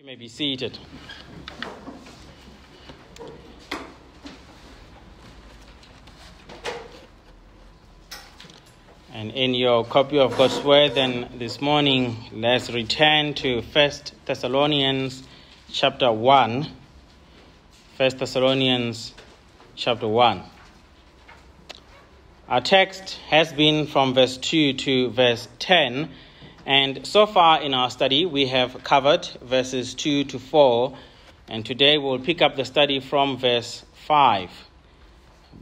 You may be seated. And in your copy of God's Word, then this morning, let's return to First Thessalonians chapter 1. First Thessalonians chapter 1. Our text has been from verse 2 to verse 10 and so far in our study, we have covered verses 2 to 4, and today we'll pick up the study from verse 5.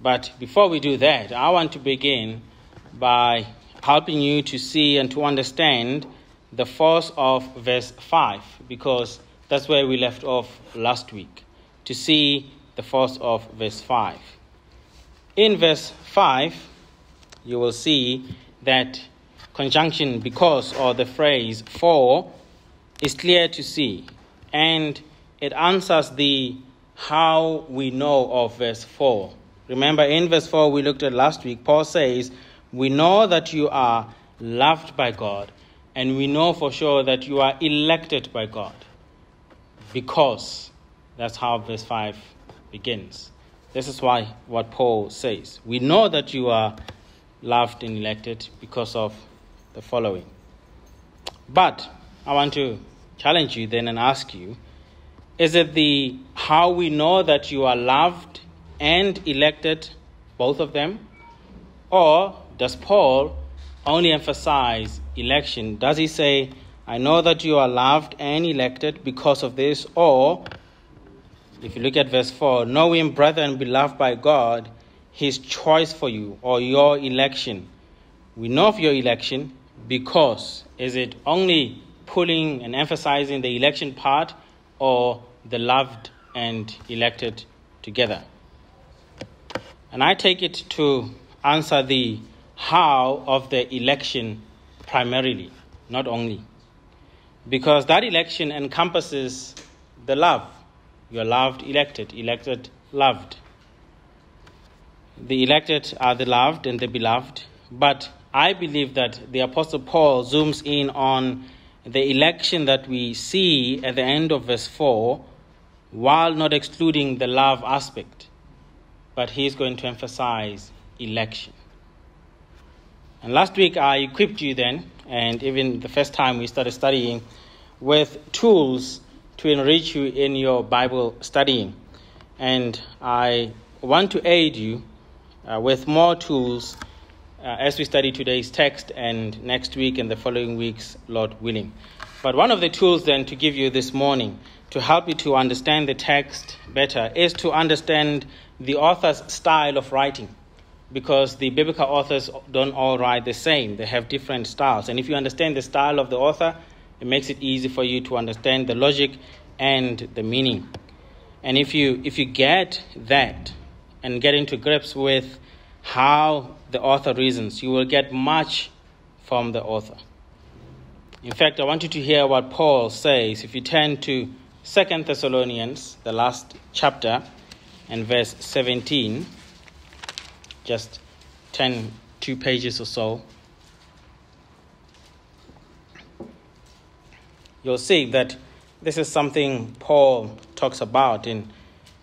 But before we do that, I want to begin by helping you to see and to understand the force of verse 5, because that's where we left off last week, to see the force of verse 5. In verse 5, you will see that conjunction because or the phrase for is clear to see and it answers the how we know of verse 4. Remember, in verse 4 we looked at last week, Paul says, We know that you are loved by God, and we know for sure that you are elected by God. Because that's how verse 5 begins. This is why what Paul says. We know that you are loved and elected because of the following. But I want to challenge you then and ask you is it the how we know that you are loved and elected, both of them? Or does Paul only emphasize election? Does he say, I know that you are loved and elected because of this? Or, if you look at verse 4, knowing, brethren, beloved by God, his choice for you or your election. We know of your election because is it only pulling and emphasizing the election part or the loved and elected together? And I take it to answer the how of the election primarily, not only. Because that election encompasses the love. You are loved, elected, elected, loved. The elected are the loved and the beloved, but I believe that the Apostle Paul zooms in on the election that we see at the end of verse 4 while not excluding the love aspect. But he's going to emphasize election. And last week I equipped you then, and even the first time we started studying, with tools to enrich you in your Bible studying. And I want to aid you uh, with more tools uh, as we study today's text and next week and the following weeks, Lord willing. But one of the tools then to give you this morning to help you to understand the text better is to understand the author's style of writing. Because the biblical authors don't all write the same, they have different styles. And if you understand the style of the author, it makes it easy for you to understand the logic and the meaning. And if you if you get that and get into grips with how the author reasons. You will get much from the author. In fact, I want you to hear what Paul says. If you turn to Second Thessalonians, the last chapter, and verse 17, just 10, two pages or so, you'll see that this is something Paul talks about in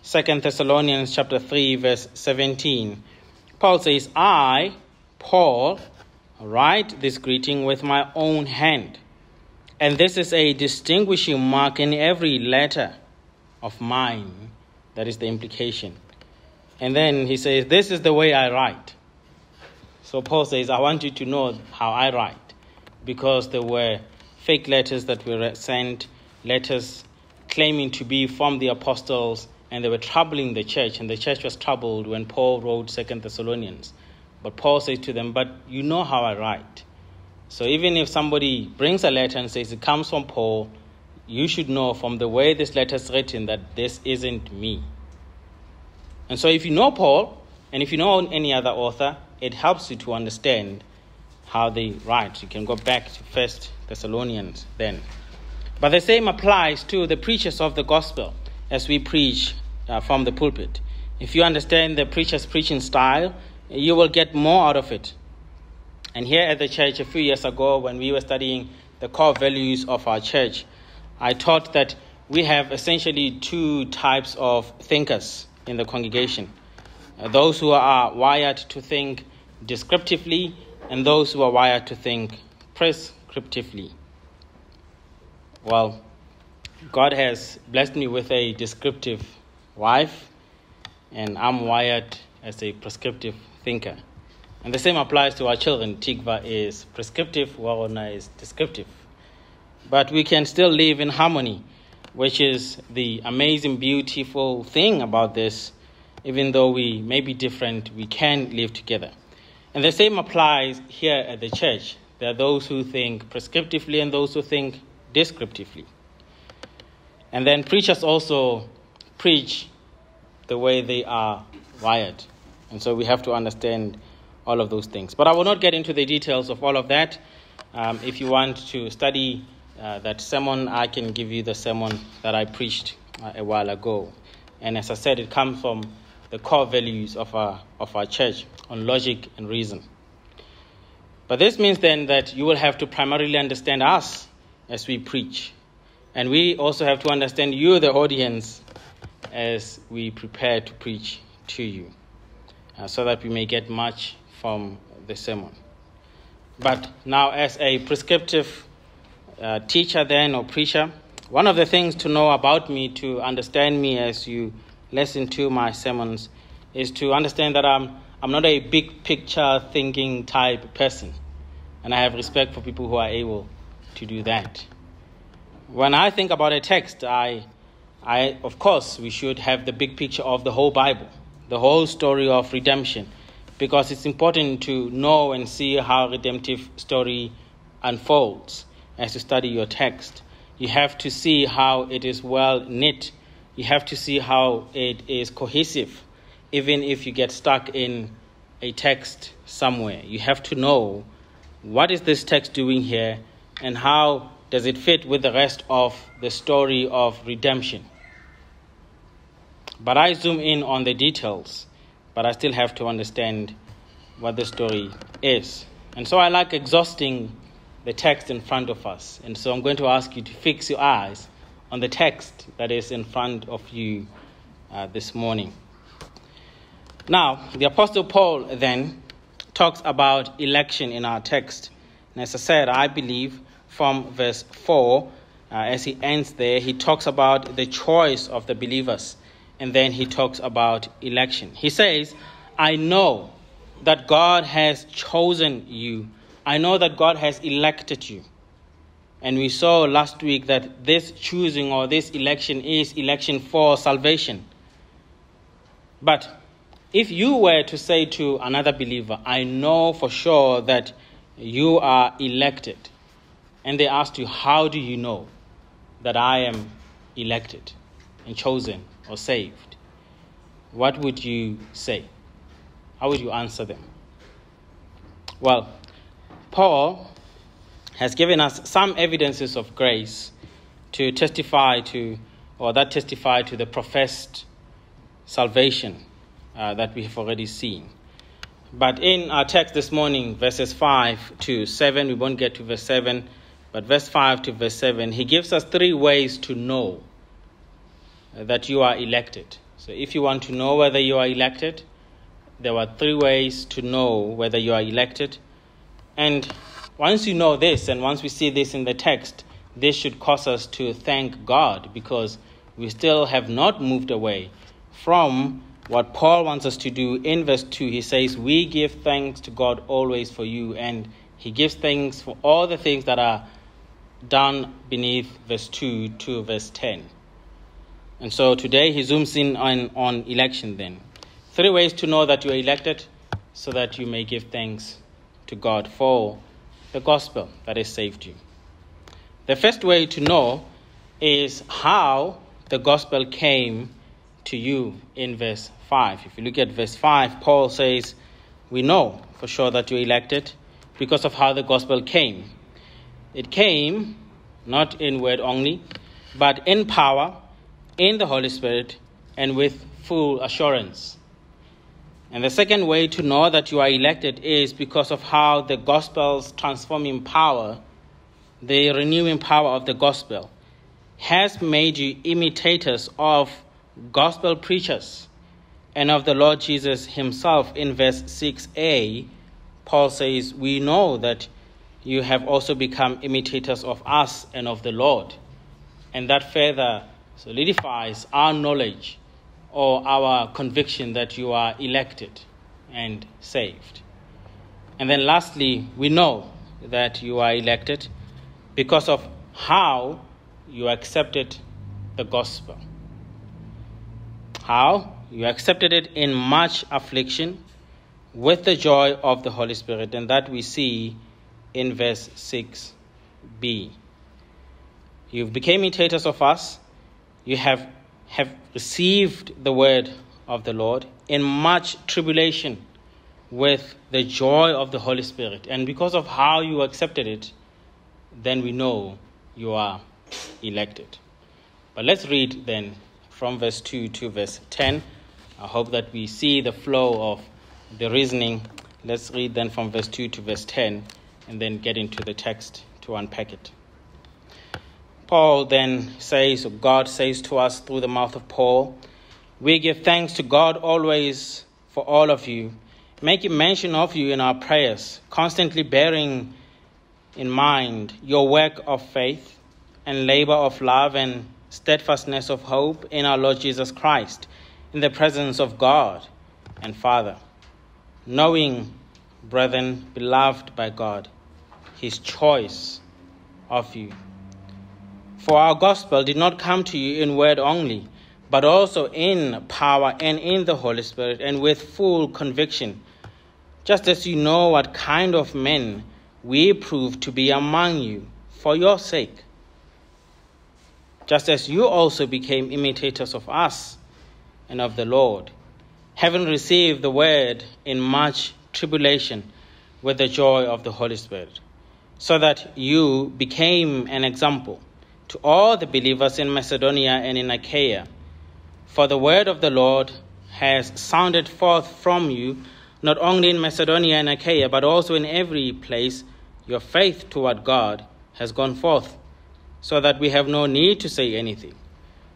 Second Thessalonians chapter 3, verse 17 Paul says, I, Paul, write this greeting with my own hand. And this is a distinguishing mark in every letter of mine. That is the implication. And then he says, This is the way I write. So Paul says, I want you to know how I write. Because there were fake letters that were sent, letters claiming to be from the apostles and they were troubling the church, and the church was troubled when Paul wrote Second Thessalonians. But Paul says to them, But you know how I write. So even if somebody brings a letter and says it comes from Paul, you should know from the way this letter is written that this isn't me. And so if you know Paul, and if you know any other author, it helps you to understand how they write. You can go back to First Thessalonians then. But the same applies to the preachers of the gospel as we preach uh, from the pulpit. If you understand the preacher's preaching style, you will get more out of it. And here at the church, a few years ago, when we were studying the core values of our church, I taught that we have essentially two types of thinkers in the congregation uh, those who are wired to think descriptively and those who are wired to think prescriptively. Well, God has blessed me with a descriptive wife, and I'm wired as a prescriptive thinker. And the same applies to our children. Tigva is prescriptive, Warona is descriptive. But we can still live in harmony which is the amazing, beautiful thing about this. Even though we may be different, we can live together. And the same applies here at the church. There are those who think prescriptively and those who think descriptively. And then preachers also preach the way they are wired. And so we have to understand all of those things. But I will not get into the details of all of that. Um, if you want to study uh, that sermon, I can give you the sermon that I preached uh, a while ago. And as I said, it comes from the core values of our, of our church on logic and reason. But this means then that you will have to primarily understand us as we preach. And we also have to understand you, the audience, as we prepare to preach to you, uh, so that we may get much from the sermon. But now, as a prescriptive uh, teacher then or preacher, one of the things to know about me, to understand me as you listen to my sermons, is to understand that I'm, I'm not a big picture thinking type person. And I have respect for people who are able to do that. When I think about a text, I, I, of course, we should have the big picture of the whole Bible, the whole story of redemption, because it's important to know and see how redemptive story unfolds as you study your text. You have to see how it is well knit. You have to see how it is cohesive, even if you get stuck in a text somewhere. You have to know what is this text doing here and how does it fit with the rest of the story of redemption. But I zoom in on the details, but I still have to understand what the story is. And so I like exhausting the text in front of us. And so I'm going to ask you to fix your eyes on the text that is in front of you uh, this morning. Now, the Apostle Paul then talks about election in our text. And as I said, I believe from verse 4, uh, as he ends there, he talks about the choice of the believers. And then he talks about election. He says, I know that God has chosen you I know that God has elected you. And we saw last week that this choosing or this election is election for salvation. But if you were to say to another believer, I know for sure that you are elected, and they asked you, How do you know that I am elected and chosen or saved? What would you say? How would you answer them? Well, Paul has given us some evidences of grace to testify to, or that testify to the professed salvation uh, that we have already seen. But in our text this morning, verses 5 to 7, we won't get to verse 7, but verse 5 to verse 7, he gives us three ways to know that you are elected. So if you want to know whether you are elected, there are three ways to know whether you are elected. And once you know this, and once we see this in the text, this should cause us to thank God because we still have not moved away from what Paul wants us to do in verse 2. He says, We give thanks to God always for you, and he gives thanks for all the things that are done beneath verse 2 to verse 10. And so today he zooms in on, on election then. Three ways to know that you are elected so that you may give thanks to God for the gospel that has saved you. The first way to know is how the gospel came to you in verse 5. If you look at verse 5, Paul says, We know for sure that you're elected because of how the gospel came. It came not in word only, but in power, in the Holy Spirit, and with full assurance. And the second way to know that you are elected is because of how the gospel's transforming power, the renewing power of the gospel, has made you imitators of gospel preachers and of the Lord Jesus himself. In verse 6a, Paul says, We know that you have also become imitators of us and of the Lord. And that further solidifies our knowledge or our conviction that you are elected and saved. And then lastly, we know that you are elected because of how you accepted the gospel. How? You accepted it in much affliction with the joy of the Holy Spirit. And that we see in verse 6b. You became imitators of us. You have, have received the word of the Lord in much tribulation with the joy of the Holy Spirit. And because of how you accepted it, then we know you are elected. But let's read then from verse 2 to verse 10. I hope that we see the flow of the reasoning. Let's read then from verse 2 to verse 10 and then get into the text to unpack it. Paul then says, or God says to us through the mouth of Paul, We give thanks to God always for all of you, making mention of you in our prayers, constantly bearing in mind your work of faith and labor of love and steadfastness of hope in our Lord Jesus Christ, in the presence of God and Father, knowing, brethren, beloved by God, his choice of you. For our gospel did not come to you in word only, but also in power and in the Holy Spirit and with full conviction, just as you know what kind of men we proved to be among you for your sake, just as you also became imitators of us and of the Lord, having received the word in much tribulation with the joy of the Holy Spirit, so that you became an example to all the believers in Macedonia and in Achaia. For the word of the Lord has sounded forth from you, not only in Macedonia and Achaia, but also in every place your faith toward God has gone forth, so that we have no need to say anything.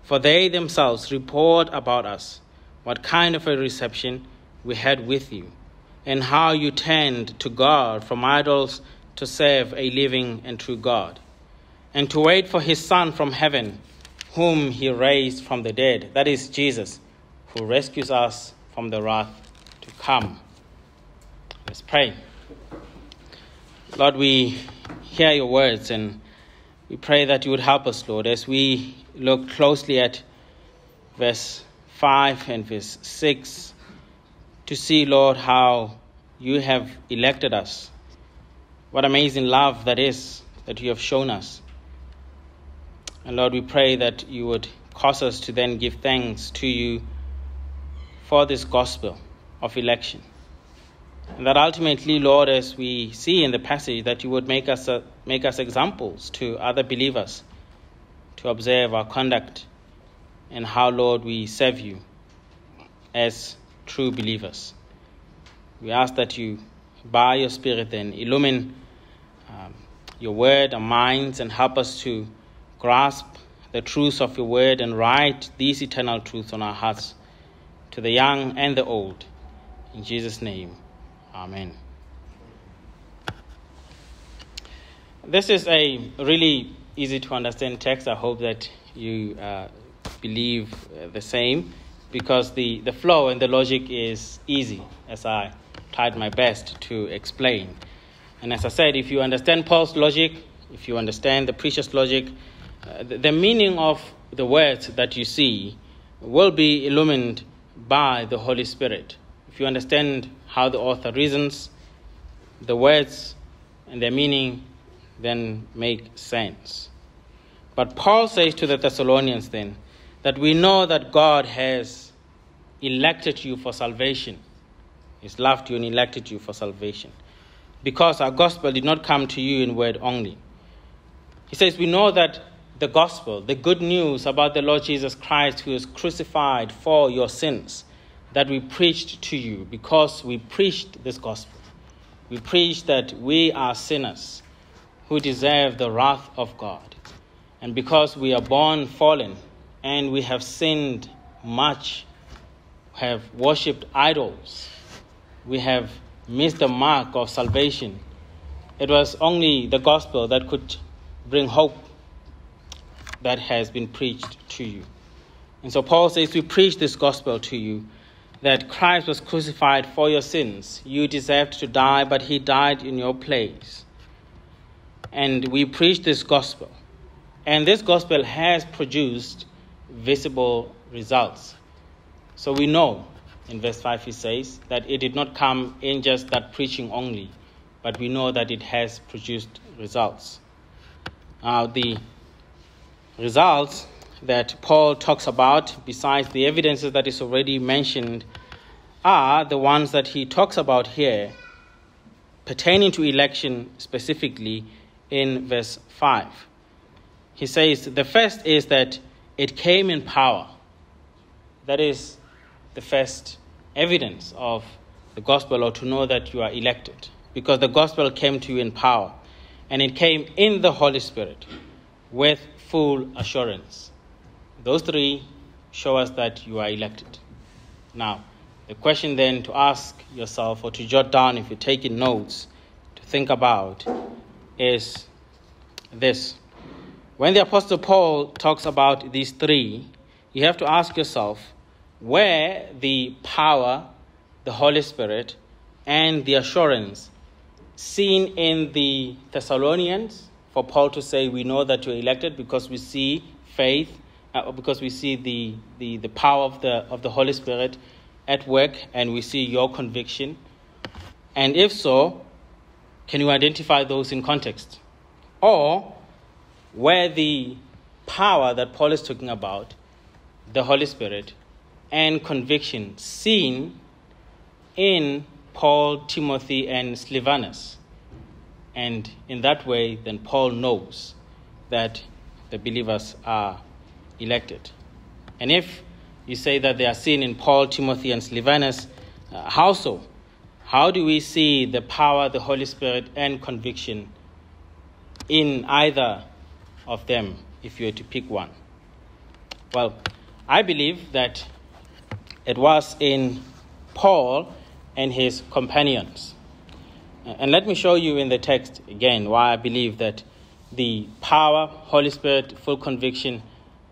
For they themselves report about us what kind of a reception we had with you, and how you turned to God from idols to serve a living and true God, and to wait for his Son from heaven, whom he raised from the dead, that is, Jesus, who rescues us from the wrath to come. Let's pray. Lord, we hear your words and we pray that you would help us, Lord, as we look closely at verse 5 and verse 6 to see, Lord, how you have elected us. What amazing love that is that you have shown us. And Lord, we pray that you would cause us to then give thanks to you for this gospel of election. And that ultimately, Lord, as we see in the passage, that you would make us, uh, make us examples to other believers to observe our conduct and how, Lord, we serve you as true believers. We ask that you, by your Spirit, then illumine um, your word, our minds, and help us to grasp the truths of your word and write these eternal truths on our hearts to the young and the old. In Jesus' name. Amen. This is a really easy to understand text. I hope that you uh, believe uh, the same because the, the flow and the logic is easy, as I tried my best to explain. And as I said, if you understand Paul's logic, if you understand the preacher's logic, uh, the, the meaning of the words that you see will be illumined by the Holy Spirit. If you understand how the author reasons, the words and their meaning then make sense. But Paul says to the Thessalonians then that we know that God has elected you for salvation. He's loved you and elected you for salvation. Because our gospel did not come to you in word only. He says, We know that the gospel, the good news about the Lord Jesus Christ who was crucified for your sins, that we preached to you because we preached this gospel. We preached that we are sinners who deserve the wrath of God. And because we are born fallen and we have sinned much, have worshipped idols, we have missed the mark of salvation. It was only the gospel that could bring hope that has been preached to you. And so Paul says, We preach this gospel to you that Christ was crucified for your sins. You deserved to die, but he died in your place. And we preach this gospel. And this gospel has produced visible results. So we know, in verse 5, he says, that it did not come in just that preaching only, but we know that it has produced results. Now, the results that Paul talks about, besides the evidences that is already mentioned, are the ones that he talks about here pertaining to election specifically in verse 5. He says the first is that it came in power. That is the first evidence of the gospel or to know that you are elected because the gospel came to you in power and it came in the Holy Spirit with full assurance. Those three show us that you are elected. Now, the question then to ask yourself or to jot down if you're taking notes to think about is this. When the Apostle Paul talks about these three, you have to ask yourself where the power, the Holy Spirit, and the assurance seen in the Thessalonians for Paul to say, We know that you're elected because we see faith uh, because we see the, the, the power of the, of the Holy Spirit at work and we see your conviction? And if so, can you identify those in context? Or where the power that Paul is talking about, the Holy Spirit, and conviction seen in Paul, Timothy, and Silvanus. And in that way, then Paul knows that the believers are elected. And if you say that they are seen in Paul, Timothy, and Silvanus, uh, how so? How do we see the power, the Holy Spirit, and conviction in either of them, if you were to pick one? Well, I believe that it was in Paul and his companions. And let me show you in the text again why I believe that the power, Holy Spirit, full conviction,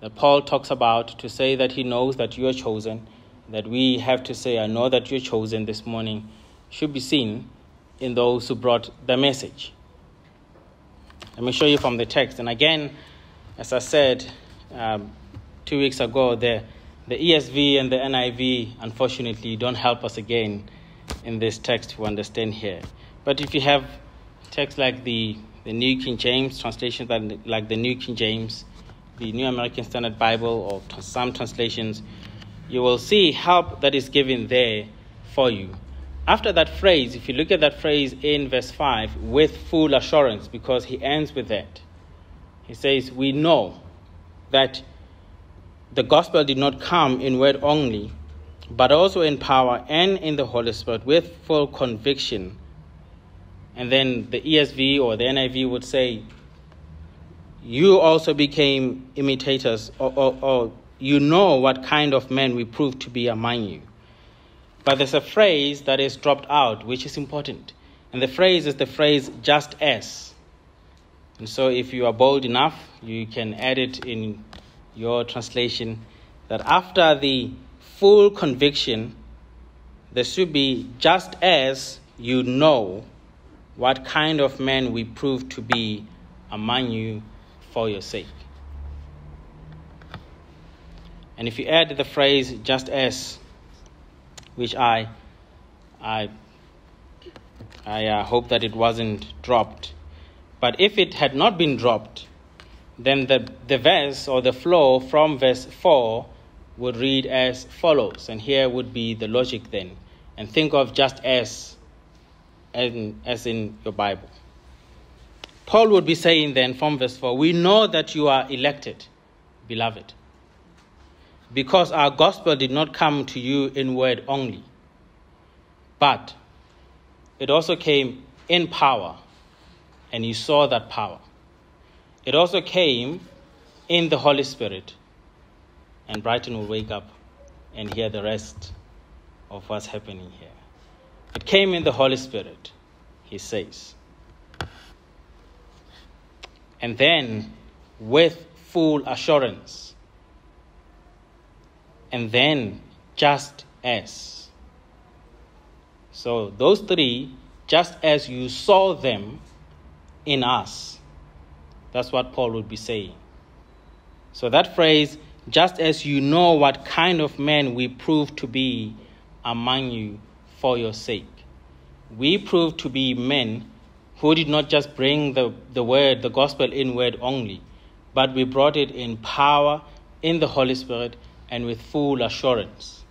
that Paul talks about to say that he knows that you are chosen, that we have to say, I know that you're chosen this morning, should be seen in those who brought the message. Let me show you from the text. And again, as I said um, two weeks ago, the, the ESV and the NIV, unfortunately, don't help us again in this text to understand here. But if you have texts like the, the New King James, translations like the New King James, the New American Standard Bible or some translations, you will see help that is given there for you. After that phrase, if you look at that phrase in verse 5, with full assurance, because he ends with that, he says, We know that the gospel did not come in word only, but also in power and in the Holy Spirit with full conviction. And then the ESV or the NIV would say, you also became imitators, or, or, or you know what kind of men we proved to be among you. But there's a phrase that is dropped out, which is important. And the phrase is the phrase just as. And so if you are bold enough, you can add it in your translation that after the full conviction, there should be just as you know what kind of men we prove to be among you for your sake. And if you add the phrase just as, which I, I, I uh, hope that it wasn't dropped, but if it had not been dropped, then the, the verse or the flow from verse 4 would read as follows. And here would be the logic then. And think of just as, as in, as in your Bible. Paul would be saying then from verse 4 We know that you are elected, beloved, because our gospel did not come to you in word only, but it also came in power, and you saw that power. It also came in the Holy Spirit, and Brighton will wake up and hear the rest of what's happening here. It came in the Holy Spirit, he says. And then with full assurance. And then just as. So those three, just as you saw them in us. That's what Paul would be saying. So that phrase, just as you know what kind of men we prove to be among you for your sake. We prove to be men who did not just bring the, the word, the gospel in word only, but we brought it in power, in the Holy Spirit, and with full assurance.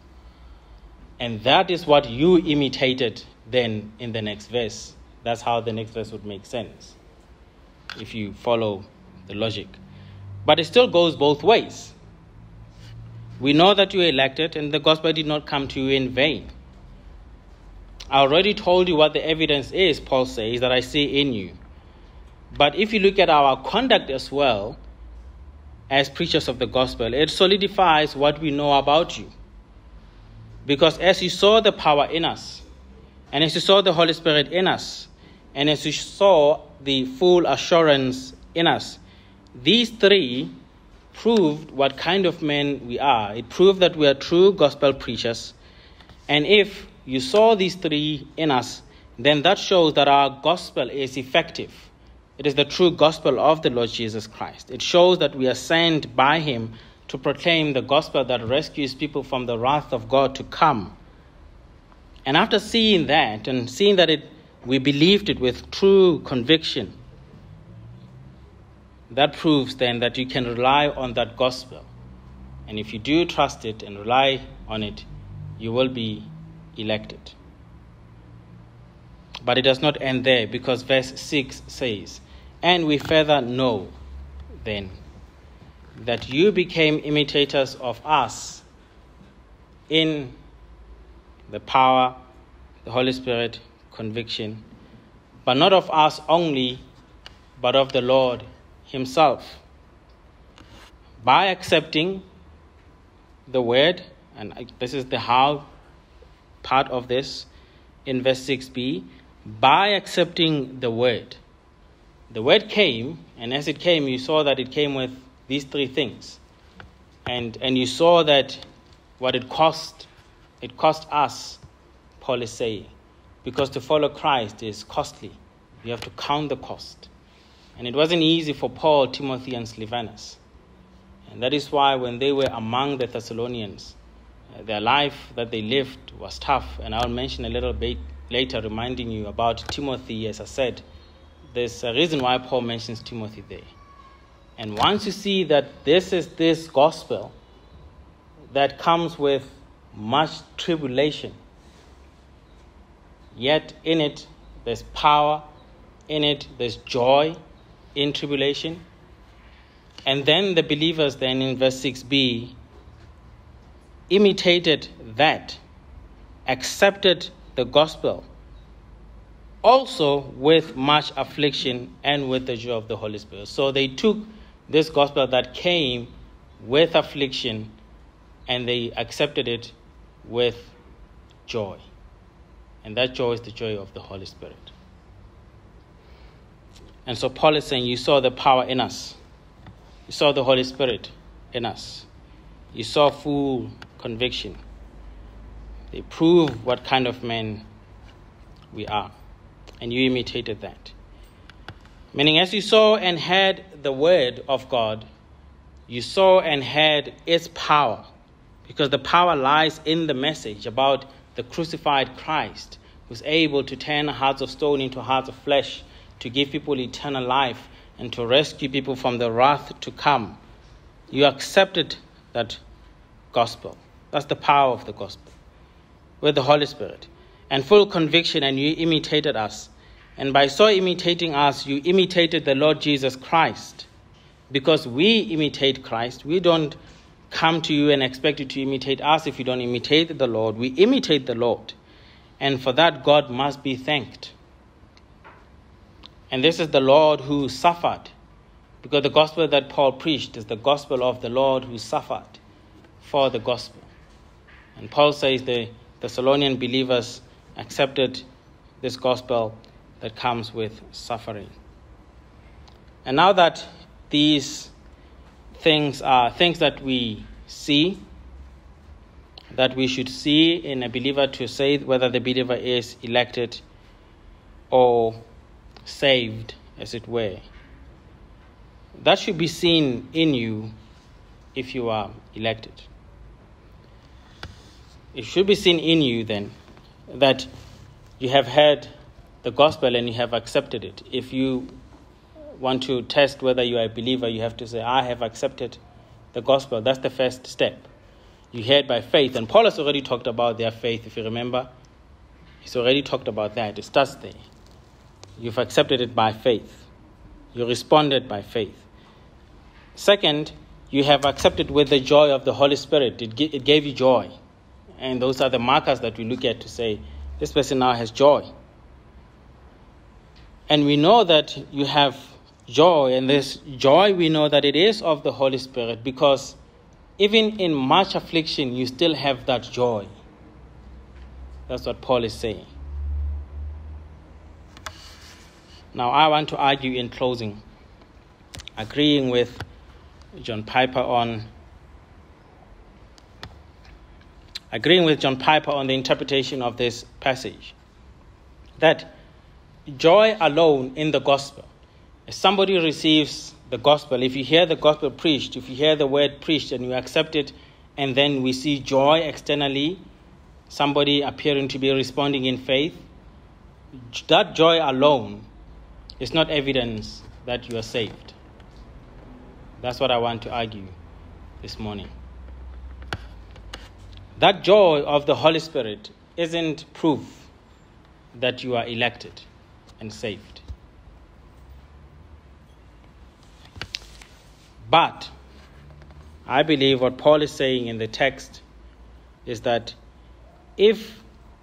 And that is what you imitated then in the next verse. That's how the next verse would make sense if you follow the logic. But it still goes both ways. We know that you are elected, and the gospel did not come to you in vain. I already told you what the evidence is, Paul says, that I see in you. But if you look at our conduct as well, as preachers of the gospel, it solidifies what we know about you. Because as you saw the power in us, and as you saw the Holy Spirit in us, and as you saw the full assurance in us, these three proved what kind of men we are. It proved that we are true gospel preachers. And if you saw these three in us, then that shows that our gospel is effective. It is the true gospel of the Lord Jesus Christ. It shows that we are sent by Him to proclaim the gospel that rescues people from the wrath of God to come. And after seeing that and seeing that it, we believed it with true conviction, that proves then that you can rely on that gospel. And if you do trust it and rely on it, you will be elected. But it does not end there because verse 6 says, And we further know then that you became imitators of us in the power, the Holy Spirit, conviction, but not of us only, but of the Lord himself by accepting the word, and this is the how part of this in verse 6b, by accepting the word. The word came, and as it came, you saw that it came with these three things. And, and you saw that what it cost, it cost us, Paul is saying, because to follow Christ is costly. You have to count the cost. And it wasn't easy for Paul, Timothy, and Silvanus. And that is why when they were among the Thessalonians, uh, their life that they lived was tough. And I'll mention a little bit later, reminding you about Timothy. As I said, there's a reason why Paul mentions Timothy there. And once you see that this is this gospel that comes with much tribulation, yet in it there's power, in it there's joy, in tribulation. And then the believers, then in verse 6b, imitated that, accepted the gospel, also with much affliction and with the joy of the Holy Spirit. So they took this gospel that came with affliction and they accepted it with joy. And that joy is the joy of the Holy Spirit. And so Paul is saying, You saw the power in us, you saw the Holy Spirit in us, you saw full conviction. They prove what kind of men we are. And you imitated that. Meaning, as you saw and heard the word of God, you saw and heard its power. Because the power lies in the message about the crucified Christ, who's able to turn hearts of stone into hearts of flesh to give people eternal life and to rescue people from the wrath to come. You accepted that gospel. That's the power of the gospel with the Holy Spirit and full conviction, and you imitated us. And by so imitating us, you imitated the Lord Jesus Christ. Because we imitate Christ, we don't come to you and expect you to imitate us if you don't imitate the Lord. We imitate the Lord. And for that, God must be thanked. And this is the Lord who suffered Because the gospel that Paul preached is the gospel of the Lord who suffered for the gospel. And Paul says the Thessalonian believers accepted this gospel that comes with suffering. And now that these things are things that we see, that we should see in a believer to say whether the believer is elected or saved, as it were. That should be seen in you if you are elected. It should be seen in you then that you have heard the gospel and you have accepted it. If you want to test whether you are a believer, you have to say, I have accepted the gospel. That's the first step. You heard by faith. And Paul has already talked about their faith, if you remember. He's already talked about that. It starts there. You've accepted it by faith. You responded by faith. Second, you have accepted with the joy of the Holy Spirit. It, it gave you joy. And those are the markers that we look at to say, this person now has joy. And we know that you have joy, and this joy we know that it is of the Holy Spirit because even in much affliction, you still have that joy. That's what Paul is saying. Now, I want to argue in closing, agreeing with John Piper on agreeing with John Piper on the interpretation of this passage that joy alone in the gospel, if somebody receives the gospel, if you hear the gospel preached, if you hear the word preached and you accept it, and then we see joy externally, somebody appearing to be responding in faith, that joy alone is not evidence that you are saved. That's what I want to argue this morning. That joy of the Holy Spirit isn't proof that you are elected and saved. But I believe what Paul is saying in the text is that if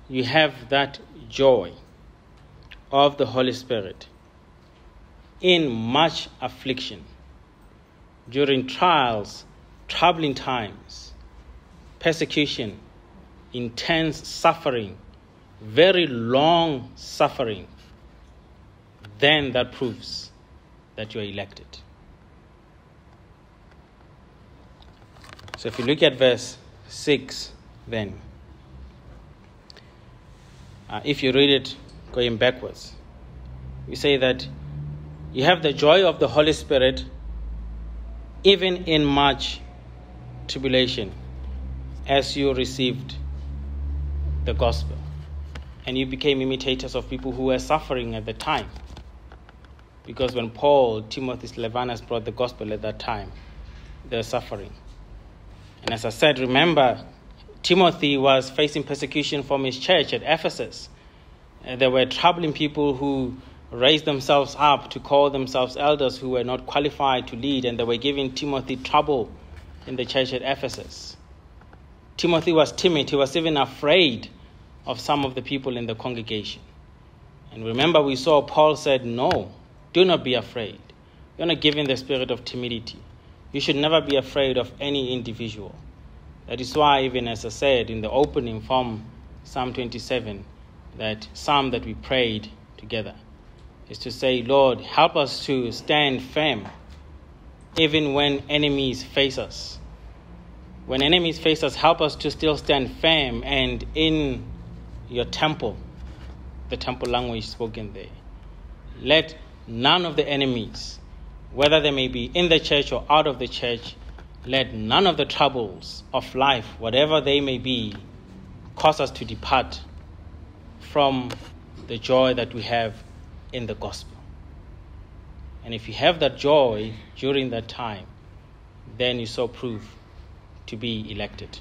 you have that joy of the Holy Spirit, in much affliction, during trials, troubling times, persecution, intense suffering, very long suffering, then that proves that you are elected. So if you look at verse 6, then, uh, if you read it going backwards, we say that you have the joy of the Holy Spirit even in much tribulation as you received the gospel. And you became imitators of people who were suffering at the time. Because when Paul, Timothy, Silvanus brought the gospel at that time, they were suffering. And as I said, remember, Timothy was facing persecution from his church at Ephesus. Uh, there were troubling people who raised themselves up to call themselves elders who were not qualified to lead, and they were giving Timothy trouble in the church at Ephesus. Timothy was timid, he was even afraid of some of the people in the congregation. And remember, we saw Paul said, No, do not be afraid. You're not given the spirit of timidity. You should never be afraid of any individual. That is why, even as I said in the opening from Psalm 27, that psalm that we prayed together, is to say, Lord, help us to stand firm even when enemies face us. When enemies face us, help us to still stand firm and in your temple, the temple language spoken there. Let none of the enemies, whether they may be in the church or out of the church, let none of the troubles of life, whatever they may be, cause us to depart from the joy that we have in the gospel. And if you have that joy during that time, then you so prove to be elected.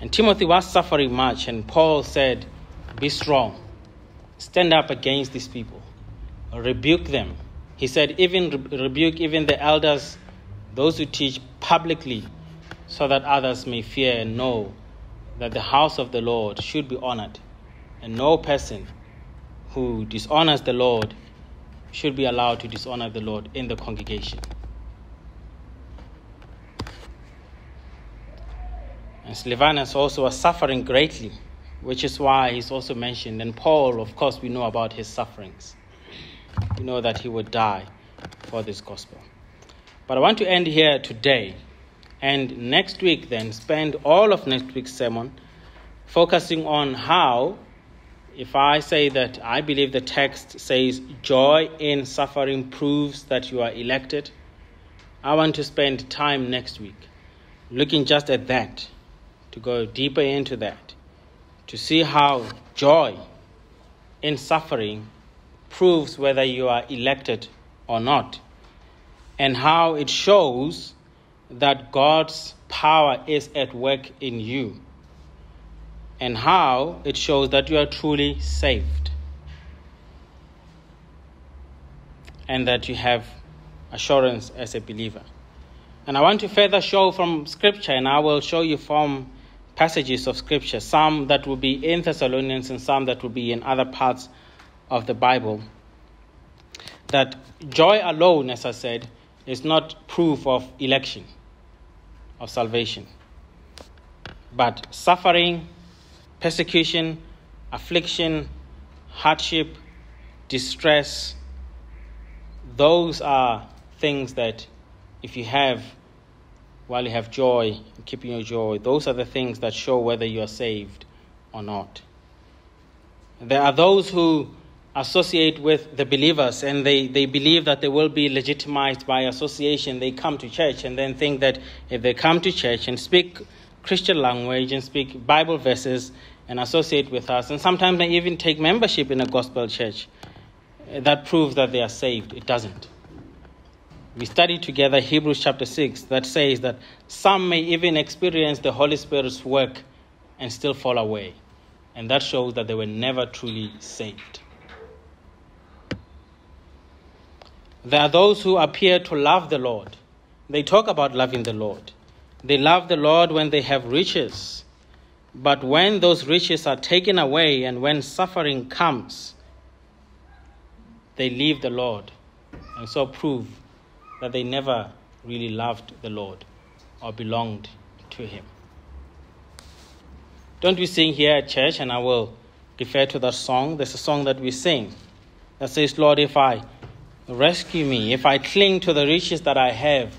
And Timothy was suffering much, and Paul said, Be strong, stand up against these people, rebuke them. He said, Even rebuke even the elders, those who teach publicly, so that others may fear and know that the house of the Lord should be honored, and no person who dishonors the Lord should be allowed to dishonor the Lord in the congregation. And Silvanus also was suffering greatly, which is why he's also mentioned. And Paul, of course, we know about his sufferings. We know that he would die for this gospel. But I want to end here today and next week, then, spend all of next week's sermon focusing on how, if I say that I believe the text says joy in suffering proves that you are elected, I want to spend time next week looking just at that, to go deeper into that, to see how joy in suffering proves whether you are elected or not, and how it shows that God's power is at work in you. And how it shows that you are truly saved. And that you have assurance as a believer. And I want to further show from Scripture, and I will show you from passages of Scripture, some that will be in Thessalonians and some that will be in other parts of the Bible, that joy alone, as I said, is not proof of election of salvation. But suffering, persecution, affliction, hardship, distress, those are things that if you have while you have joy, keeping your joy, those are the things that show whether you are saved or not. There are those who associate with the believers and they, they believe that they will be legitimized by association. They come to church and then think that if they come to church and speak Christian language and speak Bible verses and associate with us, and sometimes they even take membership in a gospel church, eh, that proves that they are saved. It doesn't. We studied together Hebrews chapter 6 that says that some may even experience the Holy Spirit's work and still fall away. And that shows that they were never truly saved. There are those who appear to love the Lord. They talk about loving the Lord. They love the Lord when they have riches. But when those riches are taken away and when suffering comes, they leave the Lord and so prove that they never really loved the Lord or belonged to Him. Don't we sing here at church? And I will refer to that song. There's a song that we sing that says, Lord, if I Rescue me. If I cling to the riches that I have,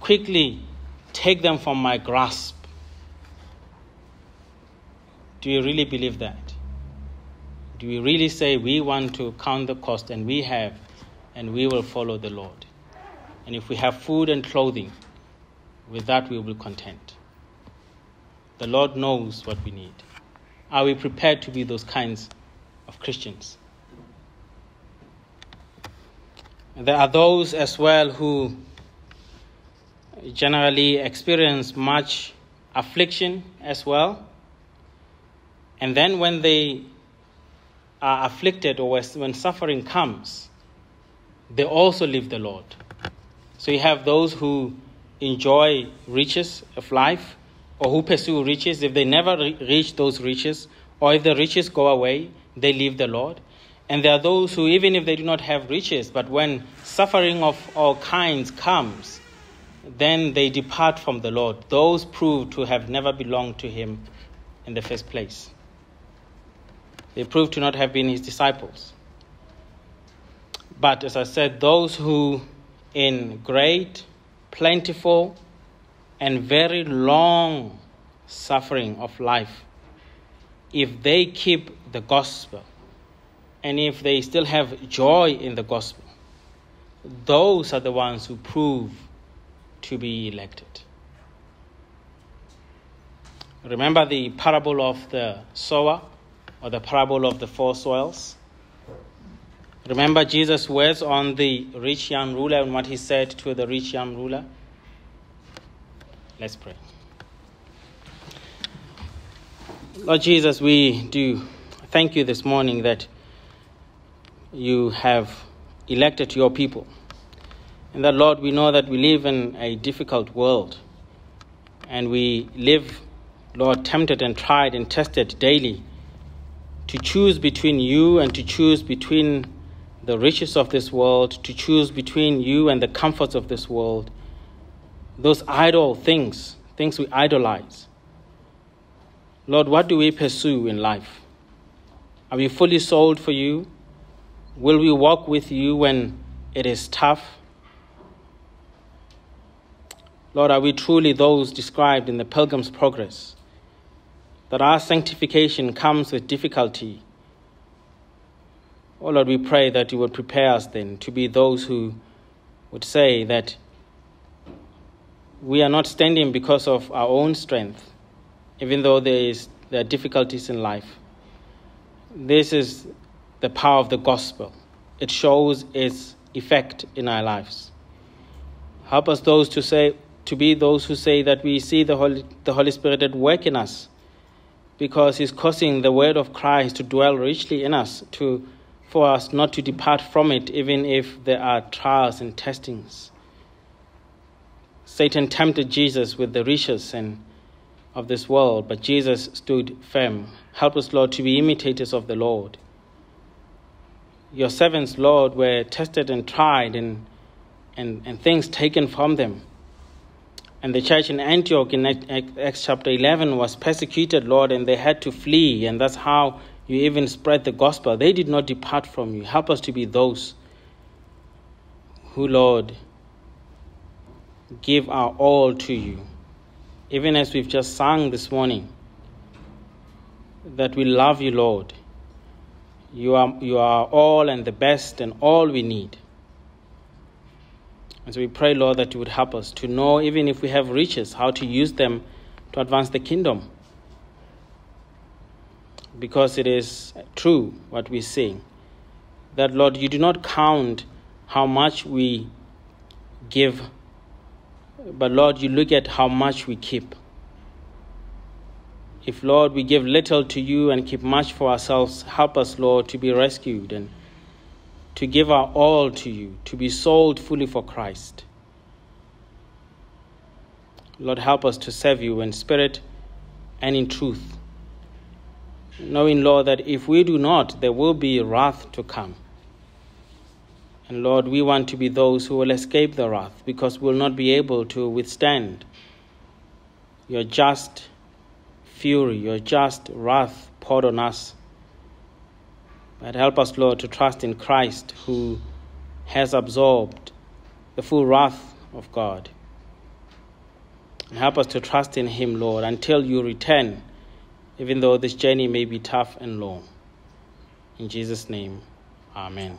quickly take them from my grasp. Do you really believe that? Do we really say we want to count the cost and we have and we will follow the Lord? And if we have food and clothing, with that we will be content. The Lord knows what we need. Are we prepared to be those kinds of Christians? There are those as well who generally experience much affliction as well. And then when they are afflicted or when suffering comes, they also leave the Lord. So you have those who enjoy riches of life or who pursue riches. If they never reach those riches or if the riches go away, they leave the Lord. And there are those who, even if they do not have riches, but when suffering of all kinds comes, then they depart from the Lord. Those prove to have never belonged to Him in the first place. They prove to not have been His disciples. But as I said, those who, in great, plentiful, and very long suffering of life, if they keep the gospel, and if they still have joy in the gospel, those are the ones who prove to be elected. Remember the parable of the sower or the parable of the four soils? Remember Jesus' words on the rich young ruler and what he said to the rich young ruler? Let's pray. Lord Jesus, we do thank you this morning that you have elected your people. And that, Lord, we know that we live in a difficult world. And we live, Lord, tempted and tried and tested daily to choose between you and to choose between the riches of this world, to choose between you and the comforts of this world, those idle things, things we idolize. Lord, what do we pursue in life? Are we fully sold for you? Will we walk with you when it is tough? Lord, are we truly those described in the Pilgrim's Progress? That our sanctification comes with difficulty. Oh Lord, we pray that you would prepare us then to be those who would say that we are not standing because of our own strength, even though there, is, there are difficulties in life. This is the power of the gospel, it shows its effect in our lives. Help us those to say to be those who say that we see the Holy, the Holy Spirit at work in us because He's causing the word of Christ to dwell richly in us, to, for us not to depart from it, even if there are trials and testings. Satan tempted Jesus with the riches and of this world, but Jesus stood firm. Help us, Lord, to be imitators of the Lord. Your servants, Lord, were tested and tried and, and, and things taken from them. And the church in Antioch in Acts chapter 11 was persecuted, Lord, and they had to flee. And that's how you even spread the gospel. They did not depart from you. Help us to be those who, Lord, give our all to you. Even as we've just sung this morning, that we love you, Lord. You are, you are all and the best and all we need. And so we pray, Lord, that you would help us to know, even if we have riches, how to use them to advance the kingdom. Because it is true what we sing that, Lord, you do not count how much we give, but, Lord, you look at how much we keep. If, Lord, we give little to you and keep much for ourselves, help us, Lord, to be rescued and to give our all to you, to be sold fully for Christ. Lord, help us to serve you in spirit and in truth, knowing, Lord, that if we do not, there will be wrath to come. And Lord, we want to be those who will escape the wrath because we will not be able to withstand your just fury, your just wrath poured on us but help us, Lord, to trust in Christ who has absorbed the full wrath of God. And help us to trust in Him, Lord, until you return, even though this journey may be tough and long. In Jesus' name, Amen.